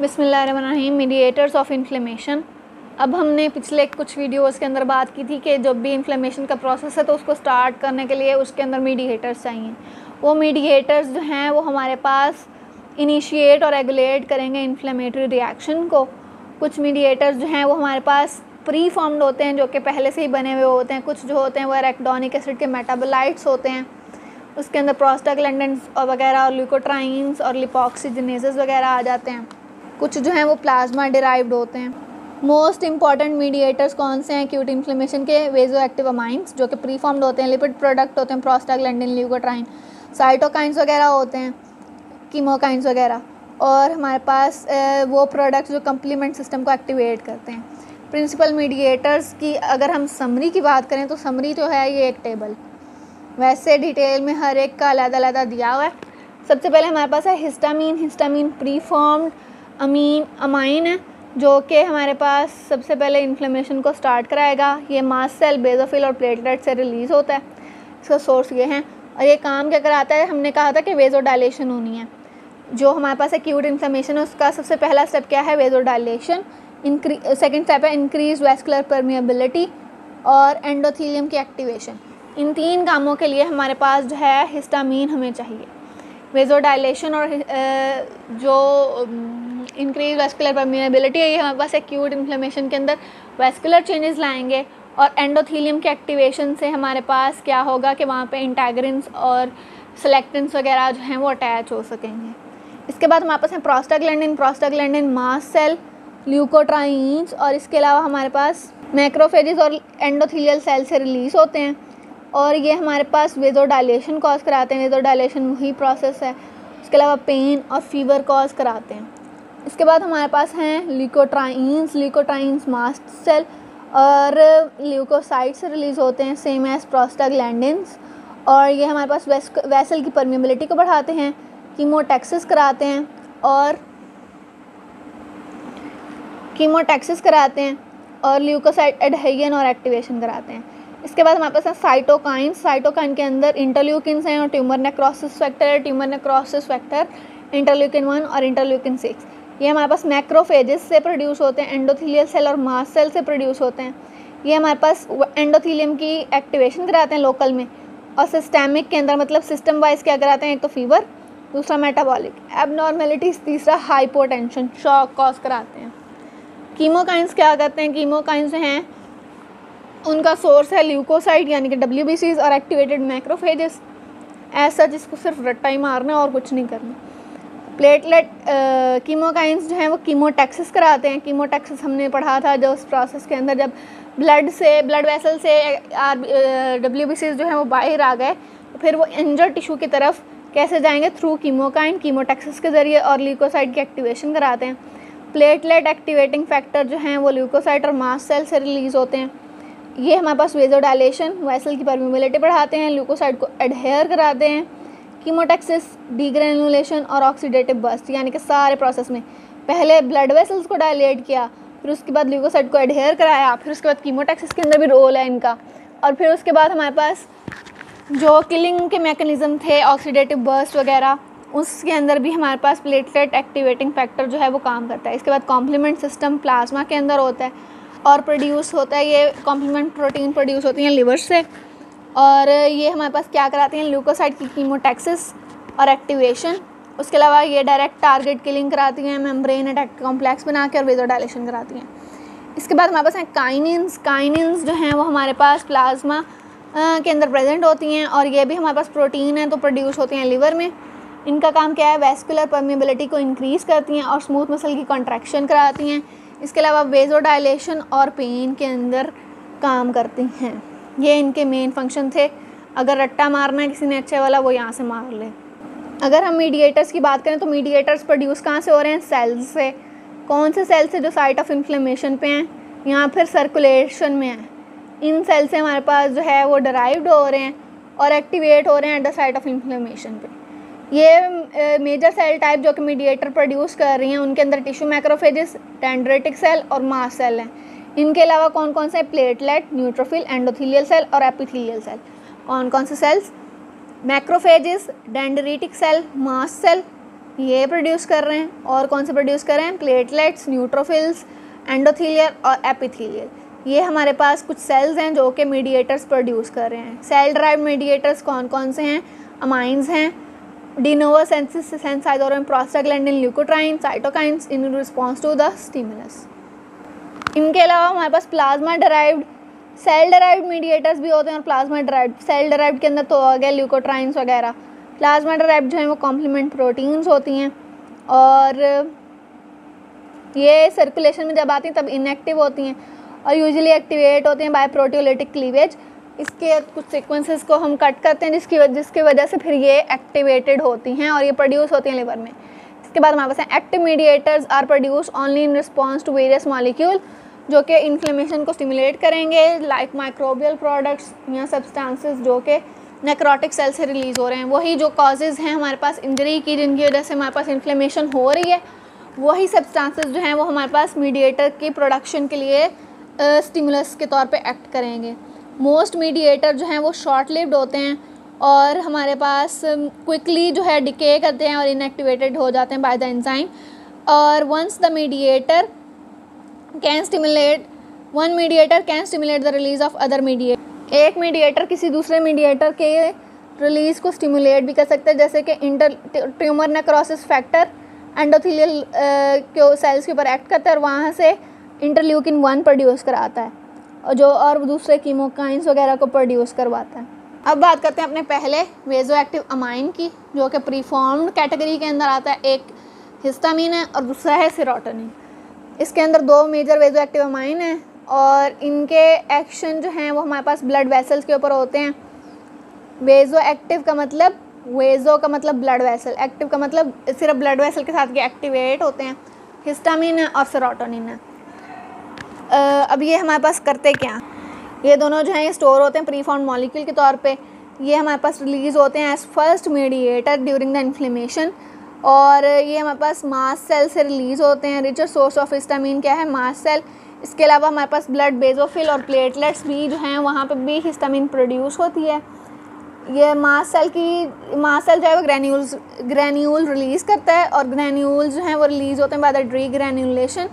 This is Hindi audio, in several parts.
बिसमीम मीडिएटर्स ऑफ़ इन्फ्लेमेशन अब हमने पिछले कुछ वीडियोस के अंदर बात की थी कि जब भी इन्फ्लेमेशन का प्रोसेस है तो उसको स्टार्ट करने के लिए उसके अंदर मीडिएटर्स चाहिए। वो मीडिएटर्स जो हैं, वो हमारे पास इनिशिएट और रेगुलेट करेंगे इन्फ्लेमेटरी रिएक्शन को। कुछ मीडिएटर्स जो हैं, वो हमारे पास प्री फॉर्म्ड होते हैं, जो कि पहले से ही बने हुए होते हैं। कुछ जो होते हैं, वो एरेक्डोनिक एसिड के मेटाबोलाइट्स होते हैं। उसके अंदर प्रोस्टाग्लैंडेंस और वगैरह, और ल्यूकोट्राइंस और लिपोक्सीजनेजेस वगैरह आ जाते हैं। कुछ जो हैं वो प्लाज्मा डिराइव्ड होते हैं। मोस्ट इंपॉर्टेंट मीडिएटर्स कौन से हैं? एक्यूट इन्फ्लेमेशन के वेजो एक्टिव अमाइंस जो कि प्रीफॉर्म्ड होते हैं लिपिड प्रोडक्ट होते हैं प्रोस्टाग्लैंडिन ल्यूकोट्राइन साइटोकाइंस वगैरह होते हैं कीमोकाइंस वगैरह। और हमारे पास वो प्रोडक्ट्स जो कम्प्लीमेंट सिस्टम को एक्टिवेट करते हैं। प्रिंसिपल मीडिएटर्स की अगर हम समरी की बात करें तो समरी जो है ये एक टेबल वैसे डिटेल में हर एक का अलग अलग दिया हुआ है। सबसे पहले हमारे पास है histamine histamine preformed amine, amine है, जो कि हमारे पास सबसे पहले इन्फ्लेमेशन को स्टार्ट कराएगा। ये मास सेल बेजोफिल और प्लेटलेट से रिलीज़ होता है। इसका सोर्स ये हैं। और ये काम क्या कराता है? हमने कहा था कि वेजो डायलेशन होनी है। जो हमारे पास एक्यूट इन्फ्लेमेशन है, उसका सबसे पहला स्टेप क्या है? वेजो डायलेशन सेकेंड स्टेप है इंक्रीज वेस्कुलर परमिएबिलिटी और एंडोथीलियम की एक्टिवेशन इन तीन कामों के लिए हमारे पास जो है हिस्टामीन हमें चाहिए। वेजो डायलेशन और जो इंक्रीज वेस्कुलर परमिएबिलिटी है हमारे पास एक्यूट इन्फ्लेमेशन के अंदर वेस्कुलर चेंजेस लाएँगे और एंडोथीलियम के एक्टिवेशन से हमारे पास क्या होगा कि वहाँ पे इंटैगरिन्स और सेलेक्टेंस वगैरह जो हैं वो अटैच हो सकेंगे। इसके बाद हमारे पास है prostaglandin prostaglandin mast cell leukotrienes और इसके अलावा हमारे पास मैक्रोफेजिस और एंडोथीलियल सेल से रिलीज़ होते हैं और ये हमारे पास वेजो डायलेशन कॉज कराते हैं। वेजो डायलेशन वही प्रोसेस है। उसके अलावा पेन और फीवर कॉज कराते हैं। इसके बाद हमारे पास हैं लिकोट्राइंस लिकोट्राइंस मास्ट सेल और ल्यूकोसाइट्स रिलीज़ होते हैं सेम एज प्रोस्टाग्लैंडिन्स और ये हमारे पास वैसल की परमिबिलिटी को बढ़ाते हैं कीमोटैक्सिस कराते हैं और कीमोटैक्सिस कराते हैं और ल्यूकोसाइट एडहेजन और एक्टिवेशन कराते हैं. इसके बाद हमारे पास है साइटोकाइन साइटोकाइन के अंदर इंटरल्यूकिन हैं और tumour necrosis factor tumour necrosis factor interleukin one और इंटरल्यूकिन सिक्स ये हमारे पास मैक्रोफेजेस से प्रोड्यूस होते हैं एंडोथीलियल सेल और मास सेल से प्रोड्यूस होते हैं। ये हमारे पास एंडोथीलियम की एक्टिवेशन कराते हैं लोकल में और सिस्टेमिक के अंदर मतलब सिस्टम वाइज क्या कराते हैं? एक तो फीवर दूसरा मेटाबॉलिक एबनॉर्मेलिटीज तीसरा हाइपोटेंशन शॉक कॉज कराते हैं। कीमोकाइंस क्या करते हैं? कीमोकाइंस हैं, उनका सोर्स है ल्यूकोसाइड यानी कि डब्ल्यू और एक्टिवेटेड मैक्रोफेजेस ऐसा जिसको सिर्फ़ रट्टा ही मारना और कुछ नहीं करना। प्लेटलेट कीमोकाइंस जो हैं वो कीमोटैक्सिस कराते हैं। कीमोटैक्सिस हमने पढ़ा था जो उस प्रोसेस के अंदर जब ब्लड से ब्लड वेसल से आर डब्ल्यू बी जो हैं वो बाहर आ गए तो फिर वो इंजर्ड टिश्यू की तरफ़ कैसे जाएँगे? थ्रू कीमोकाइन कीमोटैक्सिस के ज़रिए और ल्यूकोसाइड की एक्टिवेशन कराते हैं। प्लेटलेट एक्टिवेटिंग फैक्टर जो हैं वो ल्यूकोसाइड और मास सेल से रिलीज़ होते हैं। ये हमारे पास वेजोडाइलेशन वैसल की परमिबिलिटी बढ़ाते हैं ल्यूकोसाइड को एडहेयर कराते हैं। कीमोटेक्सिस, डीग्रेनुलेशन और ऑक्सीडेटिव बस्ट यानी कि सारे प्रोसेस में। पहले ब्लड वेसल्स को डायलेट किया, फिर उसके बाद ल्यूकोसाइड को एडहेयर कराया, फिर उसके बाद कीमोटेक्सिस के अंदर भी रोल है इनका। और फिर उसके बाद हमारे पास जो किलिंग के मैकेनिज़्म थे ऑक्सीडेटिव बर्स्ट वगैरह, उसके अंदर भी हमारे पास प्लेटलेट एक्टिवेटिंग फैक्टर जो है वो काम करता है। इसके बाद कॉम्प्लीमेंट सिस्टम प्लाज्मा के अंदर होता है और प्रोड्यूस होता है, ये कॉम्प्लीमेंट प्रोटीन प्रोड्यूस होती हैं लिवर से। और ये हमारे पास क्या कराते हैं? ल्यूकोसाइड की कीमोटैक्सिस और एक्टिवेशन उसके अलावा ये डायरेक्ट टारगेट किलिंग कराती हैं मेम्ब्रेन अटैक कॉम्प्लेक्स बना के और वेजो डायलेशन कराती हैं। इसके बाद हमारे पास हैं काइनिन्स काइनिन्स जो हैं वो हमारे पास प्लाज्मा के अंदर प्रेजेंट होती हैं और ये भी हमारे पास प्रोटीन है तो प्रोड्यूस होती हैं लिवर में। इनका काम क्या है? वेस्कुलर परमिबिलिटी को इंक्रीज़ करती हैं और स्मूथ मसल की कॉन्ट्रैक्शन कराती हैं। इसके अलावा वेजो डायलेशन और पेन के अंदर काम करती हैं। ये इनके मेन फ़ंक्शन थे। अगर रट्टा मारना है किसी ने अच्छे वाला, वो यहाँ से मार ले। अगर हम मीडिएटर्स की बात करें तो मीडिएटर्स प्रोड्यूस कहाँ से हो रहे हैं? सेल्स से। कौन से सेल्स से जो साइट ऑफ़ इन्फ्लेमेशन पे हैं? या फिर सर्कुलेशन में हैं। इन सेल से हमारे पास जो है, वो डराइव्ड हो रहे हैं और एक्टिवेट हो रहे हैं at the site of inflammation पे। ये मेजर सेल टाइप जो कि मीडिएटर प्रोड्यूस कर रही हैं, उनके अंदर टिश्यू मैक्रोफेजिस डेंड्रेटिक सेल और मास सेल हैं। इनके अलावा कौन कौन से प्लेटलेट न्यूट्रोफिल एंडोथीलियल सेल और एपिथीलियल सेल कौन कौन से cells macrophages dendritic cell mast cell ये प्रोड्यूस कर रहे हैं। और कौन से प्रोड्यूस कर रहे हैं? प्लेटलेट्स न्यूट्रोफिल्स एंडोथीलियल और एपिथीलियर ये हमारे पास कुछ सेल्स हैं जो कि मीडिएटर्स प्रोड्यूस कर रहे हैं। सेल ड्राइव मीडिएटर्स कौन कौन से हैं? अमाइंस हैं। De novo सेंसाइजोरम prostaglandin leukotriene cytokines in response to the stimulus इनके अलावा हमारे पास plasma derived, cell derived mediators भी होते हैं और प्लाज्मा डराइव्ड, सेल डराइव्ड के अंदर तो आ गया ल्यूकोट्राइंस वगैरह। प्लाज्मा डराइव्ड जो है वो कॉम्प्लीमेंट प्रोटीन्स होती हैं और ये सर्कुलेशन में जब आती हैं तब इनएक्टिव होती हैं और यूजुअली एक्टिवेट होती हैं बाय प्रोटियोलिटिक क्लीवेज इसके कुछ सीक्वेंसेस को हम कट करते हैं जिसकी वजह जिसकी वजह से फिर ये एक्टिवेटेड होती हैं और ये प्रोड्यूस होती हैं लिवर में। इसके बाद हमारे पास active mediators are produce only in response to various molecule जो कि इन्फ्लेमेशन को स्टिमुलेट करेंगे लाइक माइक्रोबियल प्रोडक्ट्स या सब्सटेंसेस जो कि नेक्रोटिक सेल से रिलीज़ हो रहे हैं। वही जो कॉजेज़ हैं हमारे पास इंजरी की, जिनकी वजह से हमारे पास इन्फ्लेमेशन हो रही है, वही सब्सटेंसेस जो हैं वो हमारे पास मीडिएटर की प्रोडक्शन के लिए स्टिमुलस के तौर पे एक्ट करेंगे। मोस्ट मीडिएटर जो हैं वो शॉर्ट लिव्ड होते हैं और हमारे पास क्विकली जो है डिके करते हैं और इनएक्टिवेटेड हो जाते हैं बाय द एंजाइम और once the mediator can stimulate one mediator can stimulate the release of other mediate एक मीडिएटर किसी दूसरे मीडिएटर के रिलीज़ को स्टिमुलेट भी कर सकते हैं, जैसे कि inter tumour necrosis factor endothelial के सेल्स के ऊपर एक्ट करता है और वहाँ से इंटरल्यूकिन वन प्रोड्यूस कराता है, और जो और दूसरे कीमोकाइंस वगैरह को प्रोड्यूस करवाता है। अब बात करते हैं अपने पहले वेजो एक्टिव अमाइन की, जो कि प्रीफॉर्म्ड कैटेगरी के अंदर आता है, एक हिस्टामिन है और दूसरा है सिरोटोनिन इसके अंदर दो मेजर वेजो एक्टिव अमाइन हैं और इनके एक्शन जो हैं वो हमारे पास ब्लड वेसल्स के ऊपर होते हैं। वेजो एक्टिव का मतलब वेजो का मतलब ब्लड वेसल एक्टिव का मतलब सिर्फ़ ब्लड वेसल के साथ ये एक्टिवेट होते हैं। हिस्टामिन है और सेरोटोनिन है। अब ये हमारे पास करते क्या? ये दोनों जो हैं स्टोर होते हैं प्रीफॉर्म मॉलिक्यूल के तौर पे। ये हमारे पास रिलीज़ होते हैं as first mediator during the inflammation और ये हमारे पास मास सेल से रिलीज़ होते हैं रिचर सोर्स ऑफ़ हिस्टामिन क्या है? मास सेल इसके अलावा हमारे पास ब्लड बेजोफिल और प्लेटलेट्स भी जो हैं, वहाँ पे भी हिस्टामिन प्रोड्यूस होती है। ये मास सेल की मास सेल जो है वो ग्रैन्यूल्स ग्रैन्यूल रिलीज़ करता है और ग्रैन्यूल जो हैं वो रिलीज़ होते हैं बाय द ड्री ग्रैन्यूलेशन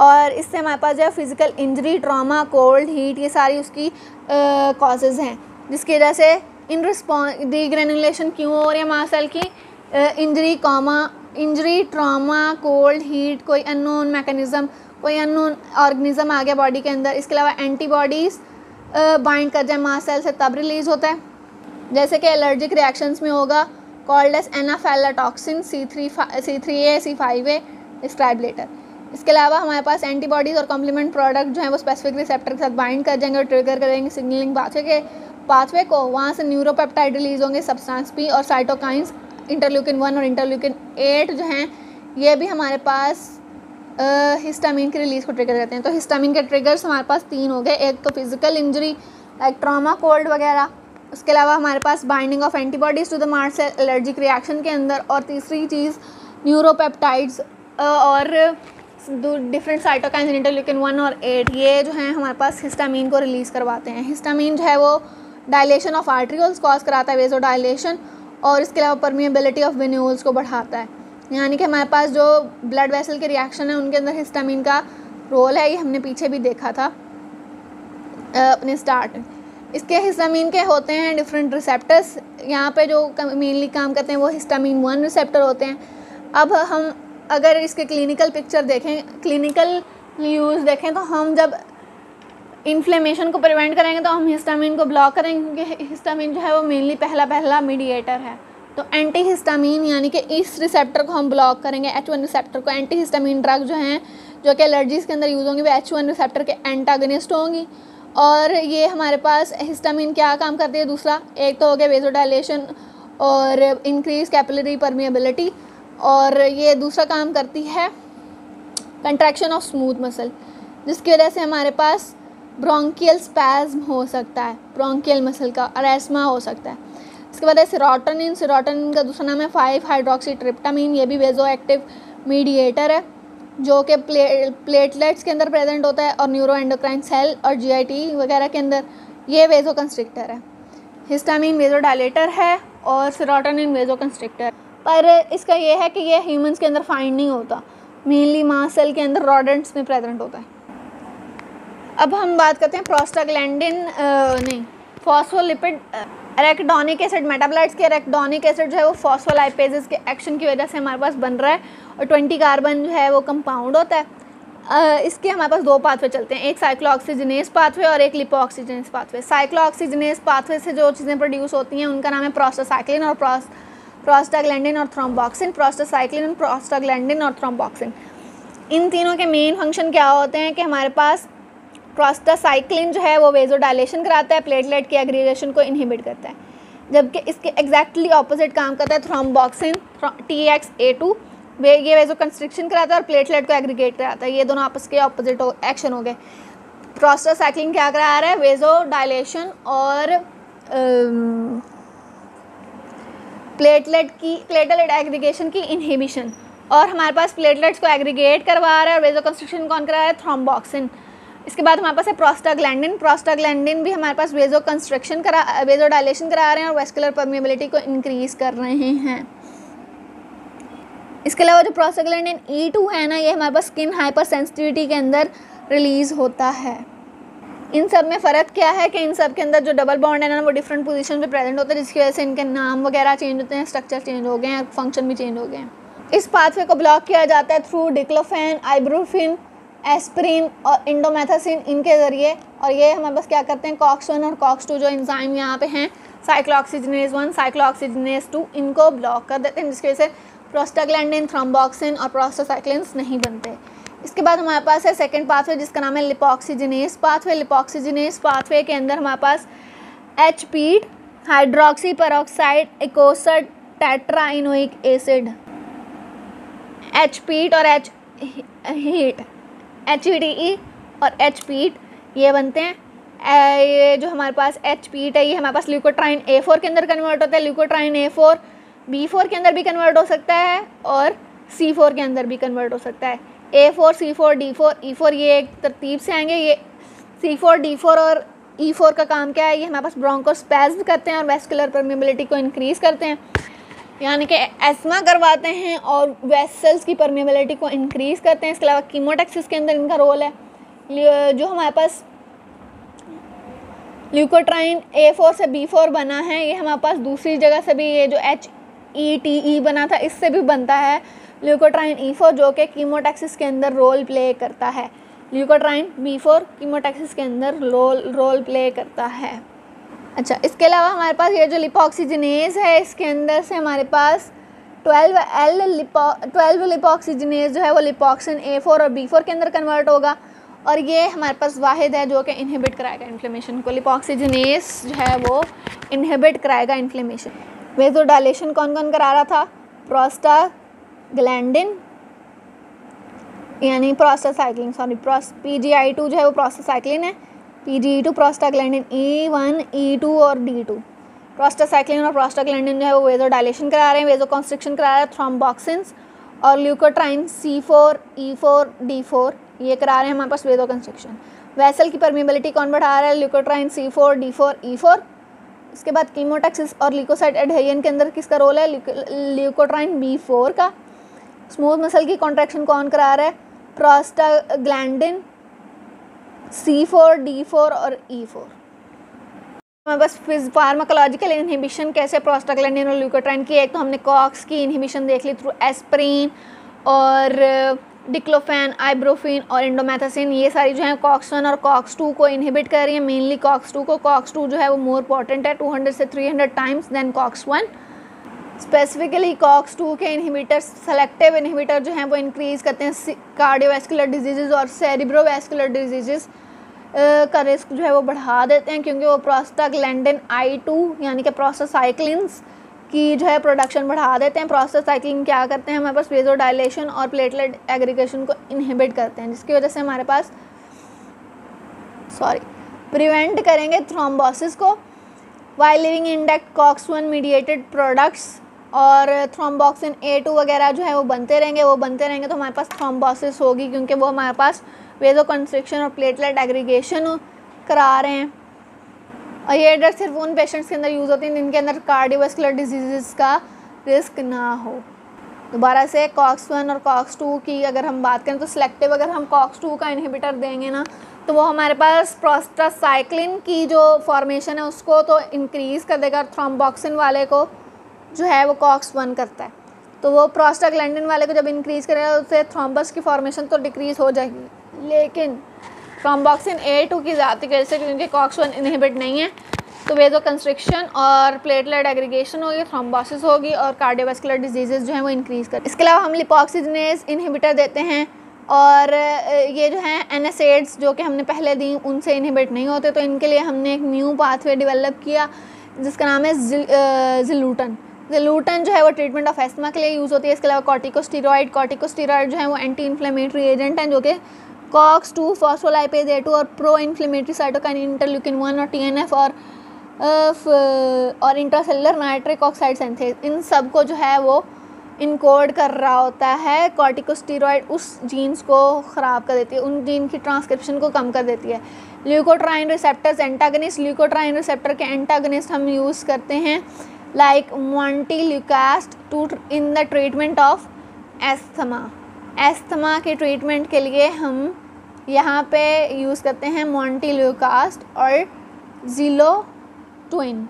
और इससे हमारे पास जो है physical injury trauma cold heat ये सारी उसकी कॉजेज़ हैं, जिसकी वजह से इन रिस्पॉन्स ग्रैनुलेशन क्यों हो रही है मास सेल की? Injury comma injury trauma cold heat कोई अननोन मैकेनिज़्म कोई अननोन ऑर्गेनिज़म आ गया बॉडी के अंदर। इसके अलावा एंटीबॉडीज़ बाइंड कर जाए मास सेल से तब रिलीज़ होता है। जैसे कि एलर्जिक रिएक्शंस में होगा called as anaphylatoxin C three C three A C five A describe later इसके अलावा हमारे पास एंटीबॉडीज़ और कॉम्प्लीमेंट प्रोडक्ट जो है, वो स्पेसिफिक रिसेप्टर के साथ बाइंड कर जाएँगे और ट्रिगर करेंगे सिग्नलिंग पाथवे के पाथवे को। वहाँ से न्यूरोपेप्टाइड रिलीज़ होंगे सब्सटेंस पी और साइटोकाइंस इंटरल्यूकिन वन और इंटरल्यूकिन एट जो हैं, ये भी हमारे पास हिस्टामिन की रिलीज़ को ट्रिगर करते हैं। तो हिस्टामिन के ट्रिगर्स हमारे पास तीन हो गए। एक तो physical injury like trauma cold वगैरह। उसके अलावा हमारे पास binding of antibodies to the mast Mars allergic reaction के अंदर। और तीसरी चीज़ न्यूरोपेप्टाइड्स और डिफरेंट साइटोकाइंस इंटरल्यूकिन वन और एट ये जो हैं, हमारे पास हिस्टामिन को रिलीज़ करवाते हैं। हिस्टामीन जो है, वो डायलेशन ऑफ़ आर्ट्रियोल्स कॉज कराता है वेजो डायलेशन और इसके अलावा परमिएबिलिटी ऑफ़ वेन्यूल्स को बढ़ाता है। यानी कि हमारे पास जो ब्लड वेसल के रिएक्शन है, उनके अंदर हिस्टामीन का रोल है, ये हमने पीछे भी देखा था अपने स्टार्ट इसके हिस्टामीन के होते हैं डिफरेंट रिसेप्टर्स यहाँ पे जो मेनली काम करते हैं, वो हिस्टामीन वन रिसेप्टर होते हैं। अब हम, अगर इसके क्लिनिकल पिक्चर देखें क्लिनिकल यूज़ देखें तो हम जब इन्फ्लेमेशन को प्रिवेंट करेंगे तो हम हिस्टामिन को ब्लॉक करेंगे क्योंकि हिस्टामिन जो है वो मेनली पहला पहला मीडिएटर है। तो एंटी हिस्टामिन यानी कि इस रिसेप्टर को हम ब्लॉक करेंगे एच वन रिसेप्टर को। एंटी हिस्टामिन ड्रग जो हैं, जो कि एलर्जीज़ के अंदर यूज़ होंगी, वो एच वन रिसेप्टर के एंटागनिस्ट होंगी। और ये हमारे पास हिस्टामिन क्या काम करती है? दूसरा, एक तो हो गया वेजोडाइलेशन और इंक्रीज कैपिलरी परमिएबिलिटी और ये दूसरा काम करती है कंट्रैक्शन ऑफ़ स्मूथ मसल जिसकी वजह से हमारे पास ब्रोंकियल स्पैज्म हो सकता है ब्रोंकियल मसल का अरेस्मा हो सकता है। इसके बाद है सिरोटोनिन सिरोटोनिन का दूसरा नाम है फाइव हाइड्रोक्सी ट्रिप्टामिन ये भी वेजो एक्टिव मीडिएटर है, जो कि प्ले प्लेटलेट्स के अंदर प्रेजेंट होता है और न्यूरो एंडोक्राइन सेल और जीआईटी वगैरह के अंदर, ये वेजो कंस्ट्रिक्टर है। हिस्टामिन वेजो डायलेटर है और सिरोटोनिन वेजो कंस्ट्रिक्टर पर इसका ये है कि ये ह्यूमंस के अंदर फाइंड नहीं होता मेनली माँ सेल के अंदर रॉडेंट्स में प्रेजेंट होता है। अब हम बात करते हैं प्रोस्टाग्लैंडिन नहीं फॉस्फोलिपिड एरेक्डोनिक एसिड मेटाबलाइट्स के एरेक्डोनिक एसिड जो है वो फॉस्फोलाइपेजेस के एक्शन की वजह से हमारे पास बन रहा है और ट्वेंटी कार्बन जो है वो कंपाउंड होता है। इसके हमारे पास दो पाथवे चलते हैं, एक साइक्लो ऑक्सीजनेस पाथवे और एक lipoxygenase pathway cyclooxygenase pathway से जो चीज़ें प्रोड्यूस होती हैं, उनका नाम है प्रोस्टासाइक्लिन और प्रोस प्रोस्टाग्लैंडिन और थ्रोम्बॉक्सिन प्रोस्टासाइक्लिन प्रोस्टाग्लैंडिन और थ्रोम्बॉक्सिन इन तीनों के मेन फ़ंक्शन क्या होते हैं कि हमारे पास प्रोस्टासाइक्लिन जो है, वो वेजो डायलेशन कराता है प्लेटलेट के एग्रीगेशन को इनहिबिट करता है। जबकि इसके एग्जैक्टली ऑपोजिट काम करता है thromboxane T X A two वे ये वेजो कंस्ट्रिक्शन कराता है और प्लेटलेट को एग्रीगेट कराता है। ये दोनों आपस के ऑपोजिट एक्शन हो गए। प्रोस्टासाइक्लिन क्या करा रहा है? वेजो डायलेशन और प्लेटलेट की प्लेटलेट एग्रीगेशन की इनहिबिशन और हमारे पास प्लेटलेट्स को एग्रीगेट करवा रहा है और वेजो कंस्ट्रक्शन कौन करा रहा है? थ्रोम्बॉक्सिन इसके बाद हमारे पास है प्रोस्टाग्लैंडिन प्रोस्टाग्लैंडिन भी हमारे पास वेजो कंस्ट्रक्शन करा वेजो डायलेशन करा रहे हैं और वेस्कुलर परमेबिलिटी को इंक्रीज कर रहे हैं। इसके अलावा जो प्रोस्टाग्लैंडिन ई टू है ना, ये हमारे पास स्किन हाइपर सेंसिटिविटी के अंदर रिलीज़ होता है। इन सब में फ़र्क क्या है कि इन सब के अंदर जो डबल बॉन्ड है ना, वो डिफरेंट पोजीशन पे प्रेजेंट होता है, जिसकी वजह से इनके नाम वगैरह चेंज होते हैं स्ट्रक्चर चेंज हो गए हैं फ़ंक्शन भी चेंज हो गए हैं। इस पाथवे को ब्लॉक किया जाता है थ्रू डिक्लोफेन आइब्रोफिन एस्प्रिन और इंडोमेथासिन इनके ज़रिए और ये हमारे पास क्या करते हैं कॉक्स वन और कॉक्स टू जो इंजाइम यहाँ पे हैं साइक्लोक्सीजनेज वन साइक्लोक्सीजनेज टू इनको ब्लॉक कर देते हैं जिसकी वजह से प्रोस्टाग्लैंडिन थ्रोम्बॉक्सिन और प्रोस्टासाइक्लिन्स नहीं बनते इसके बाद हमारे पास है सेकेंड पाथवे जिसका नाम है लिपोक्सीजनेस पाथवे लिपोक्सीजनेस पाथवे के अंदर हमारे पास H PETE hydroxy peroxide eicosatetraenoic acid H PETE और H HETE H E D E और एच पीट ये बनते हैं। ये जो हमारे पास एच पीट है, ये हमारे पास ल्यूकोट्राइन ए फोर के अंदर कन्वर्ट होता है। Leukotriene A four B four के अंदर भी कन्वर्ट हो सकता है और सी फोर के अंदर भी कन्वर्ट हो सकता है। A four C four D four E four ये एक तरतीब से आएँगे। ये सी फोर डी फोर और ई फोर का काम क्या है? ये हमारे पास ब्रोंकोस्पैज्म करते हैं और वेस्कुलर परमेबिलिटी को इंक्रीज़ करते हैं। यानी कि एस्मा करवाते हैं और वेसल्स की परमेबिलिटी को इंक्रीज़ करते हैं। इसके अलावा कीमोटेक्सिस के अंदर इनका रोल है। जो हमारे पास ल्यूकोट्राइन ए फोर से बी फोर बना है, ये हमारे पास दूसरी जगह से भी ये जो एच ई टी ई बना था, इससे भी बनता है ल्यूकोट्राइन ई फोर जो कि कीमोटेक्सिस के अंदर रोल प्ले करता है। ल्यूकोट्राइन बी फोर कीमोटेक्सिस के अंदर रोल रोल प्ले करता है। अच्छा इसके अलावा हमारे पास ये जो लिपोक्सीजनेज है, इसके अंदर से हमारे पास twelve L lipo, twelve lipoxygenase जो है वो लिपोक्सिन ए फोर और बी फोर के अंदर कन्वर्ट होगा और ये हमारे पास वाहिद है जो कि इनहिबिट कराएगा इन्फ्लेमेशन को। लिपोक्सीजनेस जो है वो इनहिबिट कराएगा इन्फ्लेमेशन वेजो डायलेशन कौन कौन करा रहा था? प्रोस्टा ग्लैंडिन यानी prostacyclin sorry pros P G I two जो है वो प्रोस्टासाइक्लिन है। P two prostaglandin E one E two और डी टू प्रोस्टासाइक्लिन और प्रोस्टाग्लैंडिन जो है वो वेजो डायलेशन करा रहे हैं वेजो कॉन्स्ट्रिक्शन करा रहे हैं थ्रोम्बॉक्सिन्स और leukotriene C four E four D four ये करा रहे हैं हमारे पास वेजो कंस्ट्रक्शन वैसल की परमिबिलिटी कौन बढ़ा रहा है? Leukotriene C four D four E four इसके बाद कीमोटेक्सिस और लिकोसाइड एडहेरियन के अंदर किसका रोल है? ल्यूकोट्राइन बी फोर का. स्मूथ मसल की कॉन्ट्रैक्शन कौन करा रहा है? Prostaglandin C four D four और ई फोर हमें बस फिज फार्माकोलॉजिकल इनहिबिशन कैसे प्रोस्टाग्लैंडिन और ल्यूकोट्राइन की, एक तो हमने कॉक्स की इनहिबिशन देख ली थ्रू एस्प्रीन और डिक्लोफेन आइब्रोफिन और इंडोमेथासिन ये सारी जो है कॉक्स वन और कॉक्स टू को इनहिबिट कर रही है। मेनली कॉक्स टू को कॉक्स टू जो है वो मोर इंपॉर्टेंट है 200 से 300 times than COX one specifically COX two के इनहिबिटर सेलेक्टिव इनहिबिटर जो हैं, वो इंक्रीज़ करते हैं कार्डियोवैस्कुलर डिज़ीज़ और सेरिब्रोवैस्कुलर डिज़ीज़ का रिस्क जो है वो बढ़ा देते हैं क्योंकि वो प्रोस्टाग्लैंडिन आई टू यानी कि प्रोस्टासाइक्लिन्स की जो है प्रोडक्शन बढ़ा देते हैं। प्रोस्टासाइक्लिन क्या करते हैं? हमारे पास वेजो डायलेशन और प्लेटलेट एग्रीगेशन को इनहिबिट करते हैं, जिसकी वजह से हमारे पास सॉरी प्रिवेंट करेंगे थ्रोम्बोसिस को। Y living इंडेक्ट COX one mediated products और थ्रोम्बॉक्सिन ए टू वगैरह जो है वो बनते रहेंगे, वो बनते रहेंगे तो हमारे पास थ्रोम्बोसिस होगी क्योंकि वो हमारे पास वेजो कंस्ट्रिक्शन और प्लेटलेट एग्रीगेशन करा रहे हैं। और ये ड्रग सिर्फ़ उन पेशेंट्स के अंदर यूज़ होती हैं जिनके अंदर कार्डियोवास्कुलर डिज़ीज़ का रिस्क ना हो। दोबारा से कॉक्स वन और कॉक्स टू की अगर हम बात करें तो सिलेक्टिव अगर हम कॉक्स टू का इनहिबिटर देंगे ना तो वो हमारे पास प्रोस्टासाइक्लिन की जो फॉर्मेशन है उसको तो इंक्रीज़ कर देगा थ्रोम्बॉक्सिन वाले को जो है वो कॉक्स वन करता है। तो वो प्रोस्टाग्लैंडिन वाले को जब इंक्रीज़ करेगा तो उससे थ्रोम्बस की फॉर्मेशन तो डिक्रीज़ हो जाएगी। लेकिन थ्रोम्बॉक्सिन ए टू की ज़्यादा की वजह से क्योंकि कॉक्स वन इनहिबिट नहीं है तो वे जो कंस्ट्रिक्शन और प्लेटलेट एग्रीगेशन होगी थ्रोम्बोसिस होगी और कार्डियोवास्कुलर डिज़ीज़ जो हैं वो इंक्रीज़ कर इसके अलावा हम लिपोक्सीजनेज इनहिबिटर देते हैं और ये जो हैं एन जो कि हमने पहले दी, उनसे इनहिबिट नहीं होते तो इनके लिए हमने एक न्यू पाथवे डेवलप किया, जिसका नाम है जिलूटन। जिलूटन जो है वो ट्रीटमेंट ऑफ़ एस्थमा के लिए यूज़ होती है। इसके अलावा कॉर्टिकोस्टीरॉइड कॉर्टिकोस्टीरॉइड जो है वो एंटी इन्फ्लेमेटरी एजेंट हैं जो कि COX two phospholipase A two और pro inflammatory cytokine interleukin one और टी एन एफ़ और और इंट्रासेलर नाइट्रिक ऑक्साइड सेंथेज इन सबको जो है वो इनकोड कर रहा होता है। कॉर्टिकोस्टीरॉइड उस जीन्स को ख़राब कर देती है। उन जीन की ट्रांसक्रिप्शन को कम कर देती है। Leukotriene receptors antagonist leukotriene receptor के एंटागनिस्ट हम यूज़ करते हैं। Like lukast to in the treatment of asthma asthma के ट्रीटमेंट के लिए हम यहाँ पे यूज़ करते हैं ल्यूकास्ट और ज़ीलो ट्विन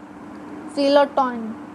Zeloton.